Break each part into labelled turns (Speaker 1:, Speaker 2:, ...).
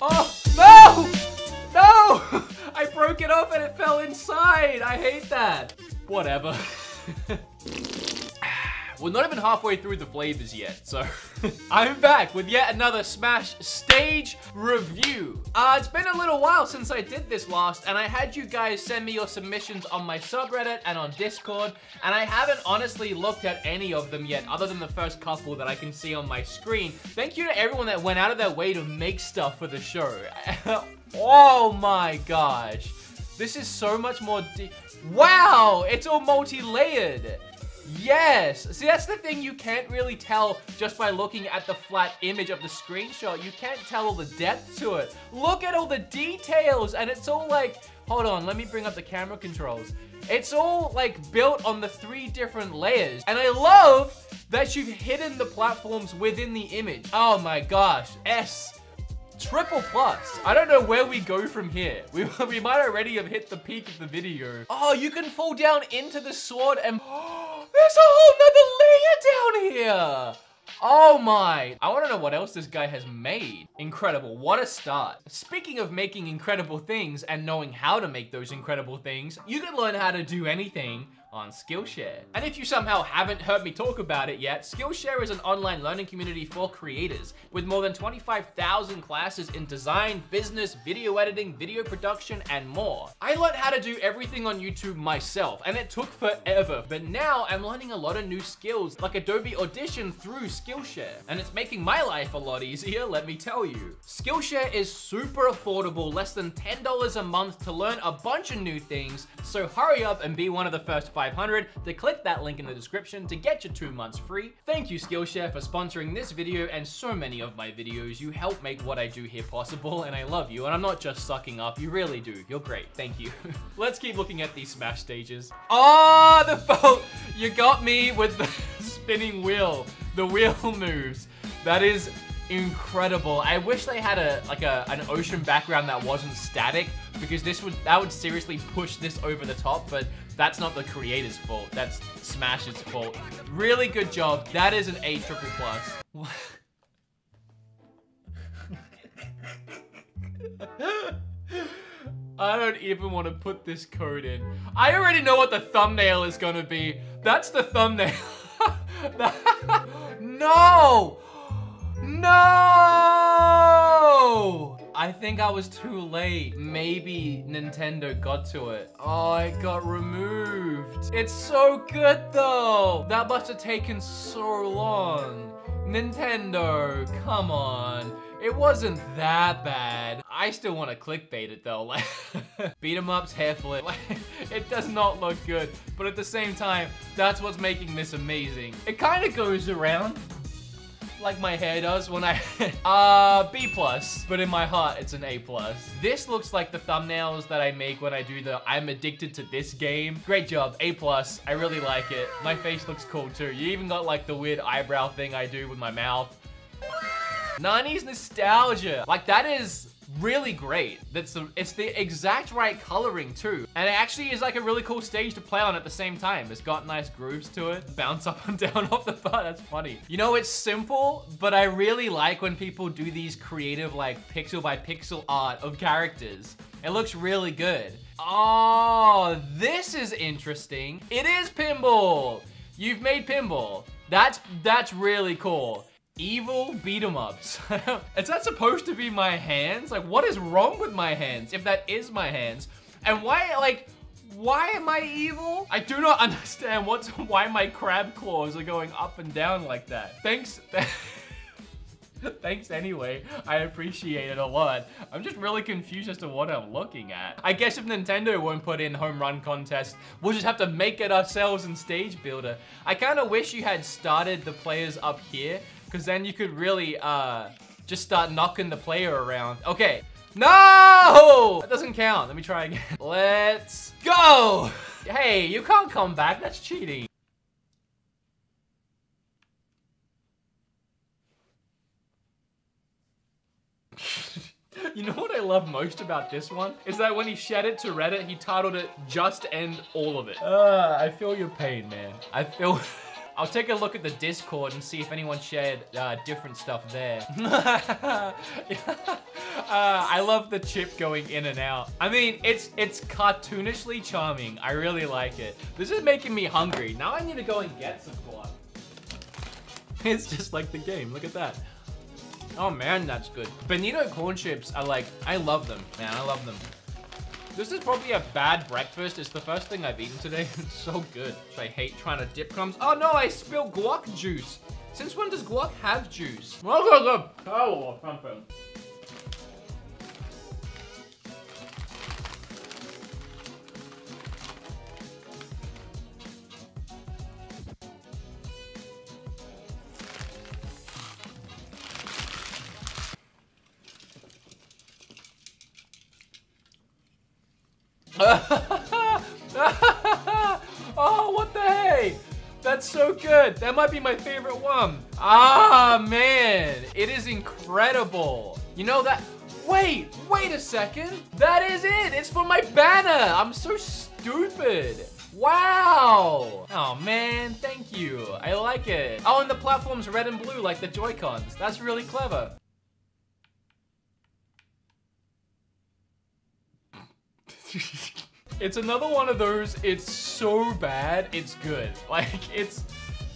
Speaker 1: Oh, no! No! I broke it off and it fell inside. I hate that. Whatever. We're not even halfway through the flavors yet, so I'm back with yet another Smash stage review. Uh, it's been a little while since I did this last, and I had you guys send me your submissions on my subreddit and on Discord, and I haven't honestly looked at any of them yet, other than the first couple that I can see on my screen. Thank you to everyone that went out of their way to make stuff for the show. oh my gosh. This is so much more Wow, it's all multi-layered. Yes! See, that's the thing you can't really tell just by looking at the flat image of the screenshot. You can't tell all the depth to it. Look at all the details, and it's all like... Hold on, let me bring up the camera controls. It's all like built on the three different layers. And I love that you've hidden the platforms within the image. Oh my gosh, S triple plus. I don't know where we go from here. We, we might already have hit the peak of the video. Oh, you can fall down into the sword and... Oh There's a whole nother layer down here. Oh my. I want to know what else this guy has made. Incredible. What a start. Speaking of making incredible things and knowing how to make those incredible things, you can learn how to do anything on Skillshare. And if you somehow haven't heard me talk about it yet, Skillshare is an online learning community for creators with more than 25,000 classes in design, business, video editing, video production, and more. I learned how to do everything on YouTube myself, and it took forever, but now I'm learning a lot of new skills like Adobe Audition through Skillshare, and it's making my life a lot easier, let me tell you. Skillshare is super affordable, less than $10 a month to learn a bunch of new things, so hurry up and be one of the first five 500 to click that link in the description to get your two months free. Thank you Skillshare for sponsoring this video and so many of my videos. You help make what I do here possible and I love you and I'm not just sucking up, you really do. You're great, thank you. Let's keep looking at these Smash stages. Oh, the boat! You got me with the spinning wheel. The wheel moves. That is incredible. I wish they had a like a an ocean background that wasn't static because this would that would seriously push this over the top, but that's not the creator's fault. That's Smash's fault. Really good job. That is an A triple plus. I don't even want to put this code in. I already know what the thumbnail is gonna be. That's the thumbnail. no! Think I was too late. Maybe Nintendo got to it. Oh, it got removed. It's so good though. That must have taken so long. Nintendo, come on. It wasn't that bad. I still want to clickbait it though. Like, beat 'em ups, hair flip. Like, it does not look good, but at the same time, that's what's making this amazing. It kind of goes around like my hair does when I, uh, B plus, but in my heart, it's an A plus. This looks like the thumbnails that I make when I do the I'm addicted to this game. Great job, A plus. I really like it. My face looks cool too. You even got like the weird eyebrow thing I do with my mouth. 90s nostalgia. Like that is really great. That's the, it's the exact right coloring too. And it actually is like a really cool stage to play on at the same time. It's got nice grooves to it. Bounce up and down off the bar, that's funny. You know, it's simple, but I really like when people do these creative like pixel by pixel art of characters. It looks really good. Oh, this is interesting. It is pinball. You've made pinball. That's, that's really cool. Evil beat 'em ups. is that supposed to be my hands? Like, what is wrong with my hands if that is my hands? And why, like, why am I evil? I do not understand what's why my crab claws are going up and down like that. Thanks. Thanks anyway. I appreciate it a lot. I'm just really confused as to what I'm looking at. I guess if Nintendo won't put in home run contest, we'll just have to make it ourselves in Stage Builder. I kind of wish you had started the players up here because then you could really uh, just start knocking the player around. Okay. No! That doesn't count. Let me try again. Let's go! Hey, you can't come back. That's cheating. You know what I love most about this one? Is that when he shared it to Reddit, he titled it, Just End All of It. Uh, I feel your pain, man. I feel... I'll take a look at the Discord and see if anyone shared uh, different stuff there. uh, I love the chip going in and out. I mean, it's it's cartoonishly charming. I really like it. This is making me hungry. Now I need to go and get some guac. It's just like the game. Look at that. Oh man, that's good. Benito corn chips are like, I love them, man. I love them. This is probably a bad breakfast. It's the first thing I've eaten today. it's so good. I hate trying to dip crumbs. Oh no, I spilled guac juice. Since when does guac have juice? Oh, something. oh, what the hey? That's so good. That might be my favorite one. Ah, man. It is incredible. You know that... Wait, wait a second. That is it. It's for my banner. I'm so stupid. Wow. Oh, man. Thank you. I like it. Oh, and the platform's red and blue like the Joy-Cons. That's really clever. It's another one of those, it's so bad, it's good. Like, it's,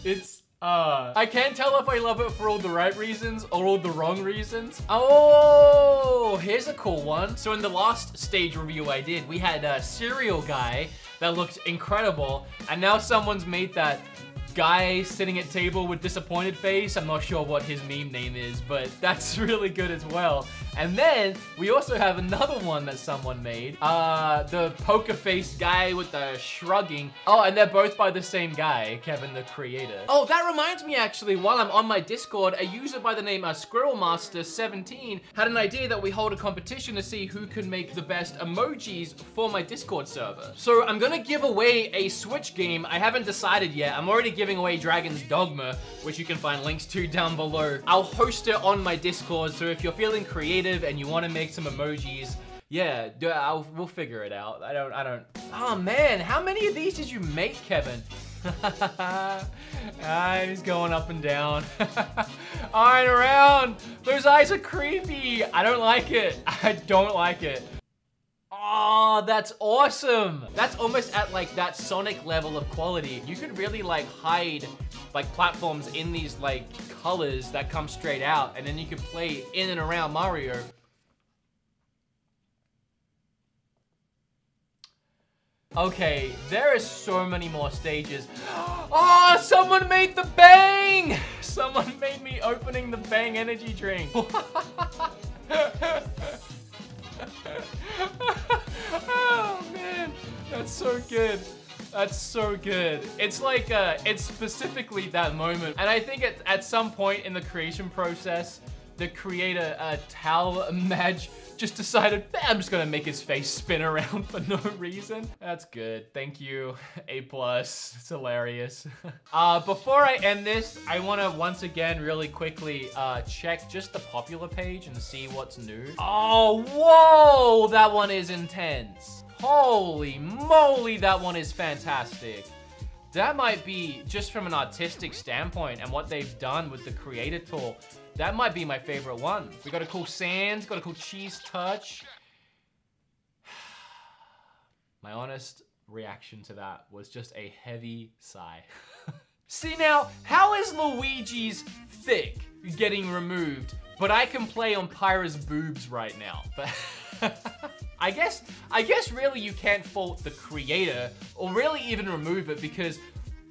Speaker 1: it's, uh, I can't tell if I love it for all the right reasons or all the wrong reasons. Oh, here's a cool one. So in the last stage review I did, we had a cereal guy that looked incredible, and now someone's made that guy sitting at table with disappointed face. I'm not sure what his meme name is, but that's really good as well. And then we also have another one that someone made. Uh, the poker face guy with the shrugging. Oh, and they're both by the same guy, Kevin the creator. Oh, that reminds me actually, while I'm on my Discord, a user by the name of Squirrelmaster17 had an idea that we hold a competition to see who can make the best emojis for my Discord server. So I'm gonna give away a Switch game. I haven't decided yet. I'm already giving away Dragon's Dogma, which you can find links to down below. I'll host it on my Discord, so if you're feeling creative and you want to make some emojis, yeah, I'll, we'll figure it out. I don't, I don't. Oh man, how many of these did you make, Kevin? ah, he's going up and down. All right, around. Those eyes are creepy. I don't like it. I don't like it. Oh, that's awesome. That's almost at like that Sonic level of quality. You could really like hide like platforms in these like colors that come straight out and then you could play in and around Mario. Okay, there are so many more stages. Oh, someone made the bang! Someone made me opening the bang energy drink. so good. That's so good. It's like, uh, it's specifically that moment. And I think at, at some point in the creation process, the creator, uh, Tal Madge, just decided, I'm just gonna make his face spin around for no reason. That's good. Thank you. A plus. It's hilarious. uh, before I end this, I wanna once again really quickly uh, check just the popular page and see what's new. Oh, whoa! That one is intense. Holy moly, that one is fantastic. That might be, just from an artistic standpoint and what they've done with the creator tool, that might be my favorite one. We got a cool sand, got a cool cheese touch. My honest reaction to that was just a heavy sigh. See now, how is Luigi's thick getting removed, but I can play on Pyra's boobs right now? I guess, I guess really you can't fault the creator or really even remove it because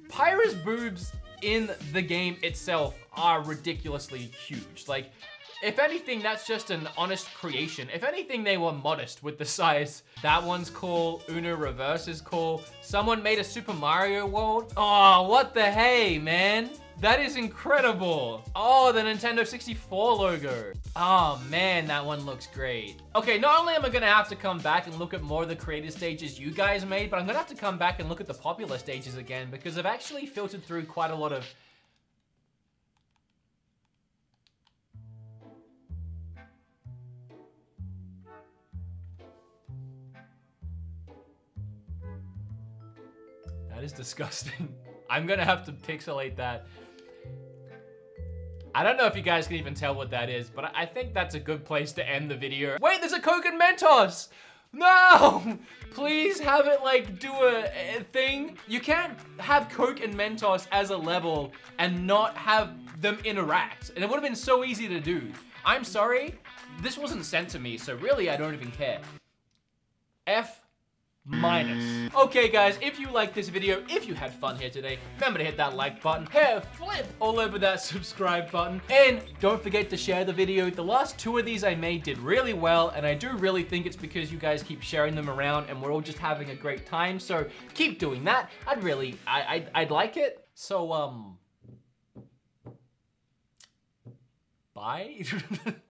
Speaker 1: Pyra's boobs in the game itself are ridiculously huge. Like, if anything, that's just an honest creation. If anything, they were modest with the size. That one's cool. Uno Reverse is cool. Someone made a Super Mario World. Oh, what the hey, man? That is incredible. Oh, the Nintendo 64 logo. Oh man, that one looks great. Okay, not only am I gonna have to come back and look at more of the creative stages you guys made, but I'm gonna have to come back and look at the popular stages again because I've actually filtered through quite a lot of That is disgusting. I'm gonna have to pixelate that. I don't know if you guys can even tell what that is, but I think that's a good place to end the video. Wait, there's a Coke and Mentos! No! Please have it like do a, a, thing. You can't have Coke and Mentos as a level and not have them interact. And it would have been so easy to do. I'm sorry, this wasn't sent to me, so really I don't even care. F minus. Okay guys, if you liked this video, if you had fun here today, remember to hit that like button, flip all over that subscribe button, and don't forget to share the video. The last two of these I made did really well, and I do really think it's because you guys keep sharing them around and we're all just having a great time, so keep doing that. I'd really, I, I'd, I'd like it. So, um, bye?